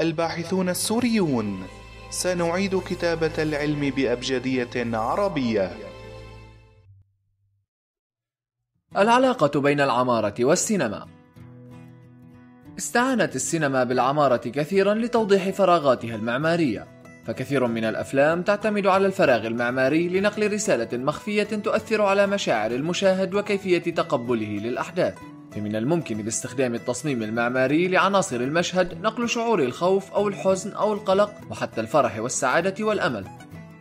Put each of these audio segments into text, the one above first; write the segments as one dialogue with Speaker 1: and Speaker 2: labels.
Speaker 1: الباحثون السوريون سنعيد كتابة العلم بأبجدية عربية.
Speaker 2: العلاقة بين العمارة والسينما. استعانت السينما بالعمارة كثيرا لتوضيح فراغاتها المعمارية فكثير من الأفلام تعتمد على الفراغ المعماري لنقل رسالة مخفية تؤثر على مشاعر المشاهد وكيفية تقبله للأحداث. فمن الممكن باستخدام التصميم المعماري لعناصر المشهد نقل شعور الخوف أو الحزن أو القلق وحتى الفرح والسعادة والأمل.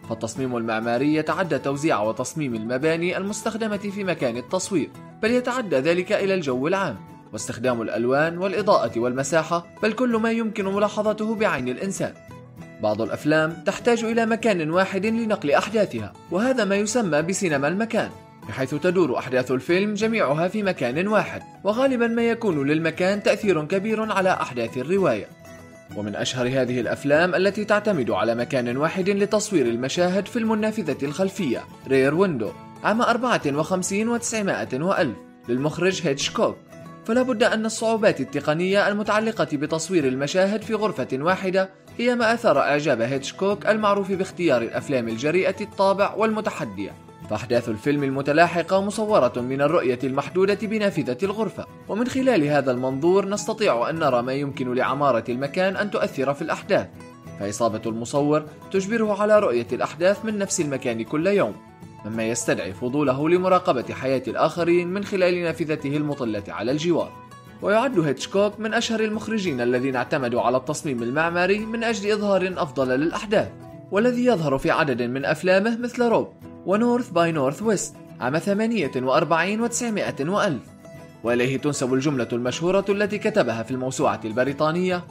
Speaker 2: فالتصميم المعماري يتعدى توزيع وتصميم المباني المستخدمة في مكان التصوير بل يتعدى ذلك إلى الجو العام واستخدام الألوان والإضاءة والمساحة بل كل ما يمكن ملاحظته بعين الإنسان. بعض الأفلام تحتاج إلى مكان واحد لنقل أحداثها وهذا ما يسمى بسينما المكان. بحيث تدور أحداث الفيلم جميعها في مكان واحد وغالبا ما يكون للمكان تأثير كبير على أحداث الرواية. ومن أشهر هذه الأفلام التي تعتمد على مكان واحد لتصوير المشاهد فيلم النافذة الخلفية رير ويندو عام 54 و900 وألف للمخرج هيتشكوك. فلا بد أن الصعوبات التقنية المتعلقة بتصوير المشاهد في غرفة واحدة هي ما أثار إعجاب هيتشكوك المعروف باختيار الأفلام الجريئة الطابع والمتحدية. فأحداث الفيلم المتلاحقة مصورة من الرؤية المحدودة بنافذة الغرفة. ومن خلال هذا المنظور نستطيع أن نرى ما يمكن لعمارة المكان أن تؤثر في الأحداث. فإصابة المصور تجبره على رؤية الأحداث من نفس المكان كل يوم مما يستدعي فضوله لمراقبة حياة الآخرين من خلال نافذته المطلة على الجوار. ويعد هيتشكوك من أشهر المخرجين الذين اعتمدوا على التصميم المعماري من أجل إظهار أفضل للأحداث. والذي يظهر في عدد من أفلامه مثل Rope و North by Northwest عام 48 و900 وألف. وإليه تنسب الجملة المشهورة التي كتبها في الموسوعة البريطانية.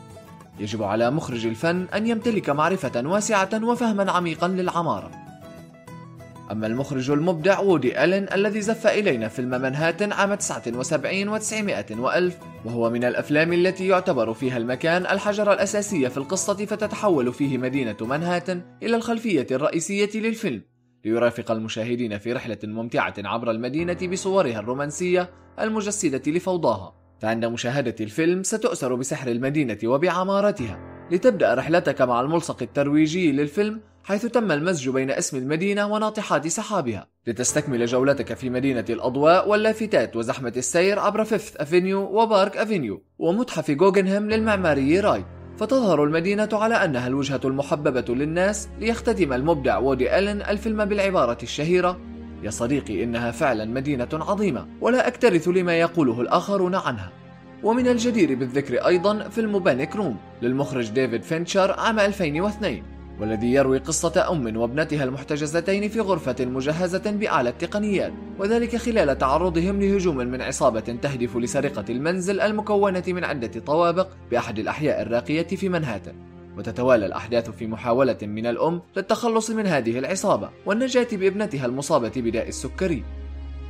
Speaker 2: يجب على مخرج الفن أن يمتلك معرفة واسعة وفهما عميقا للعمارة. أما المخرج المبدع وودي ألين الذي زف إلينا فيلم منهاتن عام 79 و900 وألف وهو من الأفلام التي يعتبر فيها المكان الحجر الأساسي في القصة فتتحول فيه مدينة منهاتن إلى الخلفية الرئيسية للفيلم ليرافق المشاهدين في رحلة ممتعة عبر المدينة بصورها الرومانسية المجسدة لفوضاها. فعند مشاهدة الفيلم ستؤسر بسحر المدينة وبعمارتها لتبدأ رحلتك مع الملصق الترويجي للفيلم حيث تم المزج بين اسم المدينة وناطحات سحابها. لتستكمل جولتك في مدينة الأضواء واللافتات وزحمة السير عبر فيفث أفينيو وبارك أفينيو ومتحف جوجنهام للمعماري رايت فتظهر المدينة على أنها الوجهة المحببة للناس ليختتم المبدع وودي ألين الفيلم بالعبارة الشهيرة. يا صديقي إنها فعلا مدينة عظيمة ولا أكترث لما يقوله الآخرون عنها. ومن الجدير بالذكر أيضا فيلم Panic Room للمخرج ديفيد فينشر عام 2002 والذي يروي قصة أم وابنتها المحتجزتين في غرفة مجهزة بأعلى التقنيات وذلك خلال تعرضهم لهجوم من عصابة تهدف لسرقة المنزل المكونة من عدة طوابق بأحد الأحياء الراقية في مانهاتن. وتتوالى الأحداث في محاولة من الأم للتخلص من هذه العصابة والنجاة بابنتها المصابة بداء السكري.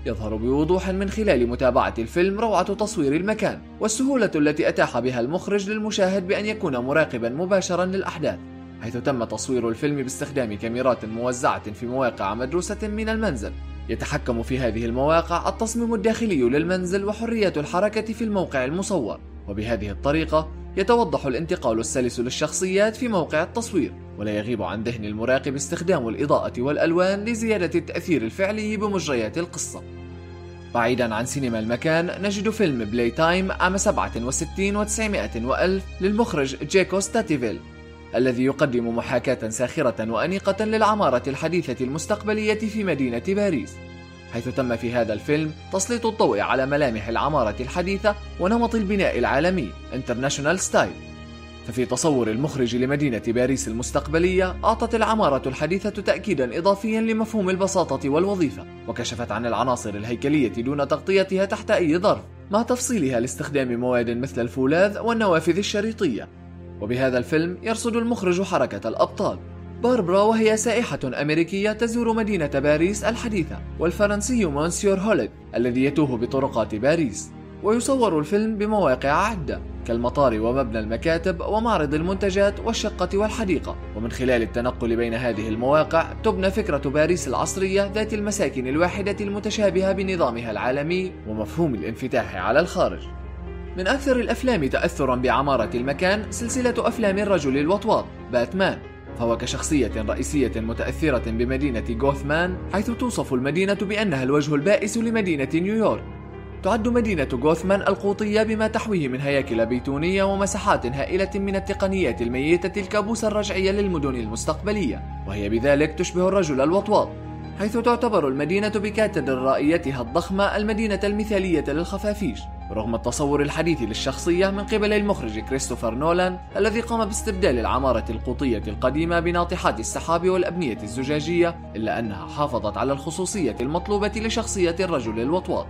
Speaker 2: يظهر بوضوح من خلال متابعة الفيلم روعة تصوير المكان والسهولة التي أتاح بها المخرج للمشاهد بأن يكون مراقبا مباشرا للأحداث. حيث تم تصوير الفيلم باستخدام كاميرات موزعة في مواقع مدروسة من المنزل. يتحكم في هذه المواقع التصميم الداخلي للمنزل وحرية الحركة في الموقع المصور. وبهذه الطريقة يتوضح الانتقال السلس للشخصيات في موقع التصوير ولا يغيب عن ذهن المراقب استخدام الإضاءة والألوان لزيادة التأثير الفعلي بمجريات القصة. بعيدا عن سينما المكان نجد فيلم Playtime عام 67 و900 وألف للمخرج جاك تاتي. الذي يقدم محاكاة ساخرة وأنيقة للعمارة الحديثة المستقبلية في مدينة باريس حيث تم في هذا الفيلم تسليط الضوء على ملامح العمارة الحديثة ونمط البناء العالمي International Style. ففي تصور المخرج لمدينة باريس المستقبلية أعطت العمارة الحديثة تأكيدا إضافيا لمفهوم البساطة والوظيفة وكشفت عن العناصر الهيكلية دون تغطيتها تحت أي ظرف مع تفضيلها لاستخدام مواد مثل الفولاذ والنوافذ الشريطية. وبهذا الفيلم يرصد المخرج حركة الأبطال. باربرا وهي سائحة أمريكية تزور مدينة باريس الحديثة والفرنسي Monsieur Hulot الذي يتوه بطرقات باريس. ويصور الفيلم بمواقع عدة كالمطار ومبنى المكاتب ومعرض المنتجات والشقة والحديقة. ومن خلال التنقل بين هذه المواقع تبنى فكرة باريس العصرية ذات المساكن الواحدة المتشابهة بنظامها العالمي ومفهوم الانفتاح على الخارج. من أكثر الأفلام تأثرا بعمارة المكان سلسلة أفلام الرجل الوطواط باتمان. فهو كشخصية رئيسية متأثرة بمدينة غوثمان حيث توصف المدينة بأنها الوجه البائس لمدينة نيويورك. تعد مدينة غوثمان القوطية بما تحويه من هياكل بيتونية ومساحات هائلة من التقنيات الميتة الكابوس الرجعي للمدن المستقبلية وهي بذلك تشبه الرجل الوطواط حيث تعتبر المدينة بكاتدر رائيتها الضخمة المدينة المثالية للخفافيش. رغم التصور الحديث للشخصية من قبل المخرج كريستوفر نولان الذي قام باستبدال العمارة القوطية القديمة بناطحات السحاب والأبنية الزجاجية إلا أنها حافظت على الخصوصية المطلوبة لشخصية الرجل الوطواط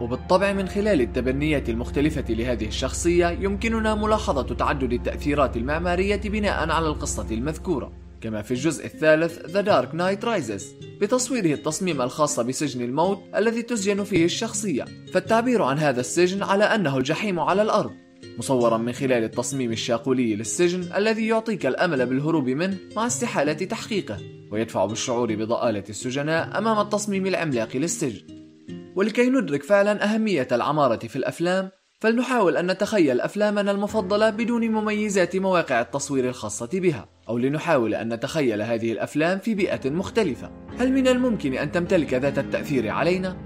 Speaker 2: وبالطبع من خلال التبنيات المختلفة لهذه الشخصية يمكننا ملاحظة تعدد التأثيرات المعمارية بناء على القصة المذكورة. كما في الجزء الثالث The Dark Knight Rises بتصويره التصميم الخاص بسجن الموت الذي تسجن فيه الشخصية فالتعبير عن هذا السجن على أنه الجحيم على الأرض. مصورا من خلال التصميم الشاقولي للسجن الذي يعطيك الأمل بالهروب منه مع استحالة تحقيقه ويدفع بالشعور بضآلة السجناء أمام التصميم العملاق للسجن. ولكي ندرك فعلا أهمية العمارة في الأفلام فلنحاول أن نتخيل أفلامنا المفضلة بدون مميزات مواقع التصوير الخاصة بها. أو لنحاول أن نتخيل هذه الأفلام في بيئة مختلفة هل من الممكن أن تمتلك ذات التأثير علينا؟